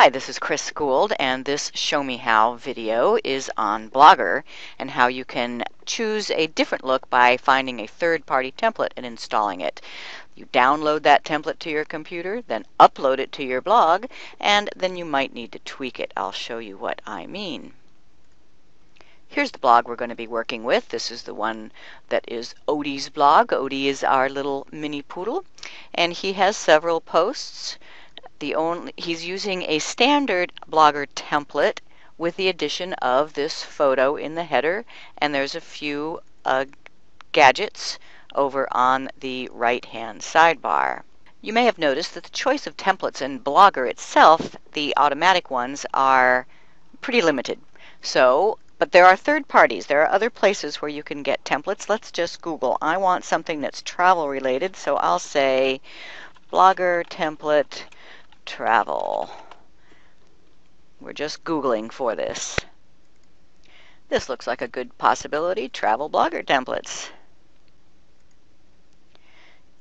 Hi, this is Chris Guld, and this Show Me How video is on Blogger and how you can choose a different look by finding a third-party template and installing it. You download that template to your computer, then upload it to your blog, and then you might need to tweak it. I'll show you what I mean. Here's the blog we're going to be working with. This is the one that is Odie's blog. Odie is our little mini poodle, and he has several posts. The only he's using a standard blogger template with the addition of this photo in the header, and there's a few uh, gadgets over on the right-hand sidebar. You may have noticed that the choice of templates in Blogger itself, the automatic ones, are pretty limited. So but there are third parties. There are other places where you can get templates. Let's just Google. I want something that's travel related, so I'll say blogger template travel. We're just Googling for this. This looks like a good possibility, travel blogger templates.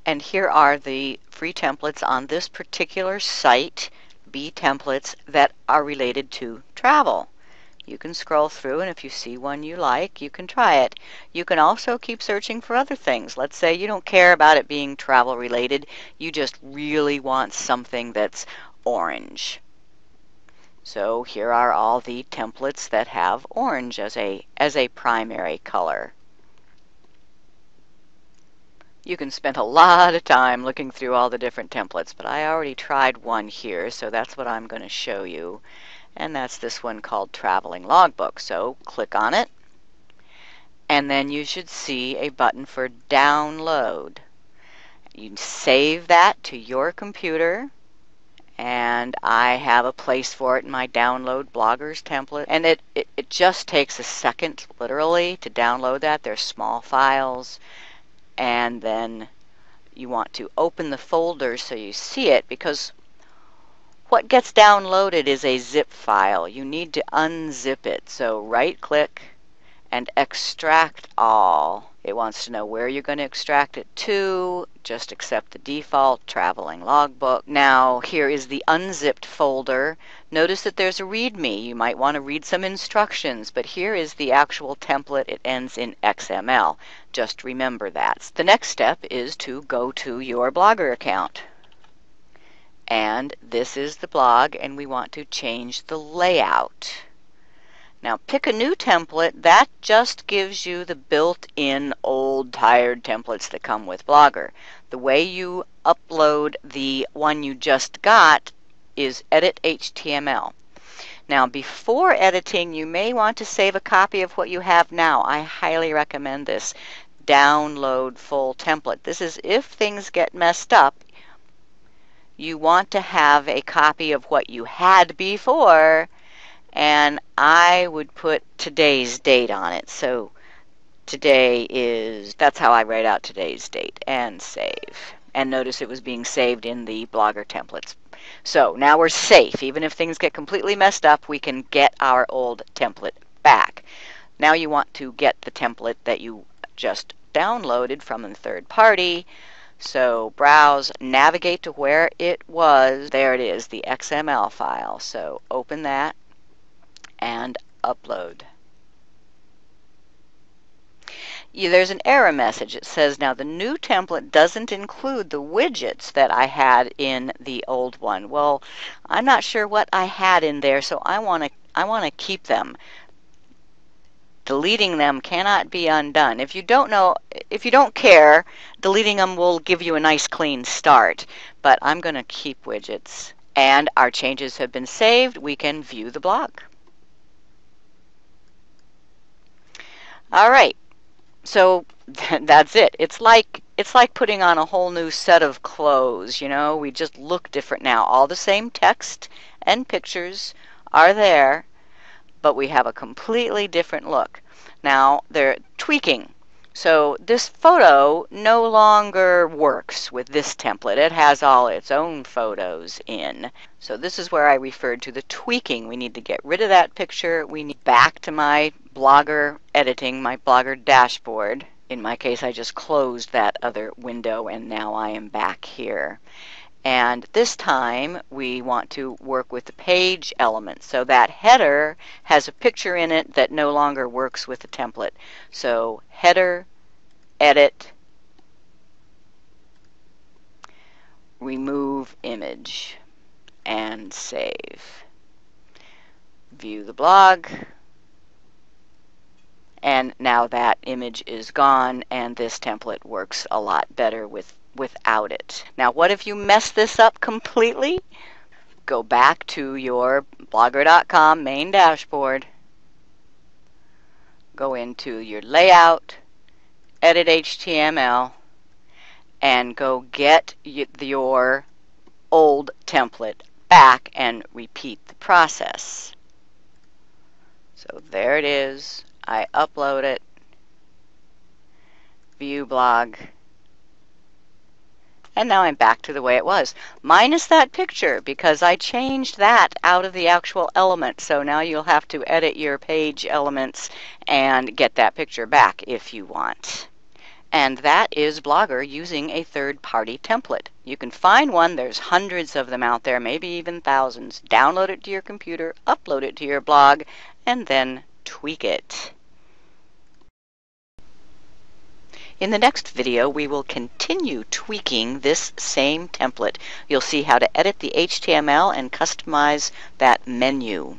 And here are the free templates on this particular site, B templates, that are related to travel. You can scroll through, and if you see one you like, you can try it. You can also keep searching for other things. Let's say you don't care about it being travel related, you just really want something that's orange. So here are all the templates that have orange as a, as a primary color. You can spend a lot of time looking through all the different templates, but I already tried one here, so that's what I'm going to show you and that's this one called Traveling Logbook. So click on it, and then you should see a button for download. You save that to your computer, and I have a place for it in my download bloggers template. And it, it, it just takes a second, literally, to download that. They're small files, and then you want to open the folder so you see it because what gets downloaded is a zip file. You need to unzip it. So right click and extract all. It wants to know where you're going to extract it to. Just accept the default traveling logbook. Now here is the unzipped folder. Notice that there's a readme. You might want to read some instructions, but here is the actual template. It ends in XML. Just remember that. The next step is to go to your Blogger account and this is the blog and we want to change the layout. Now pick a new template. That just gives you the built-in old tired templates that come with Blogger. The way you upload the one you just got is edit HTML. Now before editing you may want to save a copy of what you have now. I highly recommend this. Download full template. This is if things get messed up you want to have a copy of what you had before, and I would put today's date on it. So today is, that's how I write out today's date, and save. And notice it was being saved in the Blogger templates. So now we're safe. Even if things get completely messed up, we can get our old template back. Now you want to get the template that you just downloaded from a third party. So browse, navigate to where it was. There it is, the XML file. So open that and upload. Yeah, there's an error message. It says now the new template doesn't include the widgets that I had in the old one. Well, I'm not sure what I had in there, so I want to I want to keep them. Deleting them cannot be undone. If you don't know, if you don't care, deleting them will give you a nice clean start. But I'm going to keep widgets. And our changes have been saved. We can view the blog. All right. So that's it. It's like it's like putting on a whole new set of clothes, you know? We just look different now. All the same text and pictures are there, but we have a completely different look. Now they're tweaking. So this photo no longer works with this template. It has all its own photos in. So this is where I referred to the tweaking. We need to get rid of that picture. We need back to my Blogger editing, my Blogger dashboard. In my case, I just closed that other window and now I am back here. And this time we want to work with the page element. So that header has a picture in it that no longer works with the template. So header, edit, remove image, and save. View the blog. And now that image is gone and this template works a lot better with without it. Now what if you mess this up completely? Go back to your blogger.com main dashboard. Go into your layout, edit HTML, and go get your old template back and repeat the process. So there it is. I upload it, view blog, and now I'm back to the way it was. Minus that picture because I changed that out of the actual element. So now you'll have to edit your page elements and get that picture back if you want. And that is Blogger using a third-party template. You can find one, there's hundreds of them out there, maybe even thousands. Download it to your computer, upload it to your blog, and then tweak it. In the next video, we will continue tweaking this same template. You'll see how to edit the HTML and customize that menu.